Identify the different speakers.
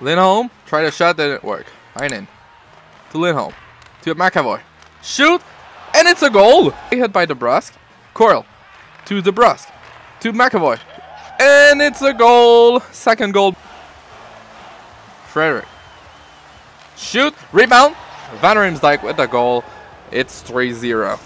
Speaker 1: Lindholm, try to shot, didn't work. Heinen. To Lindholm. To McAvoy. Shoot! And it's a goal! Hit by DeBrusk, Coral. To DeBrusk To McAvoy. And it's a goal! Second goal. Frederic. Shoot! Rebound! Van Riemsdyk with the goal. It's 3-0.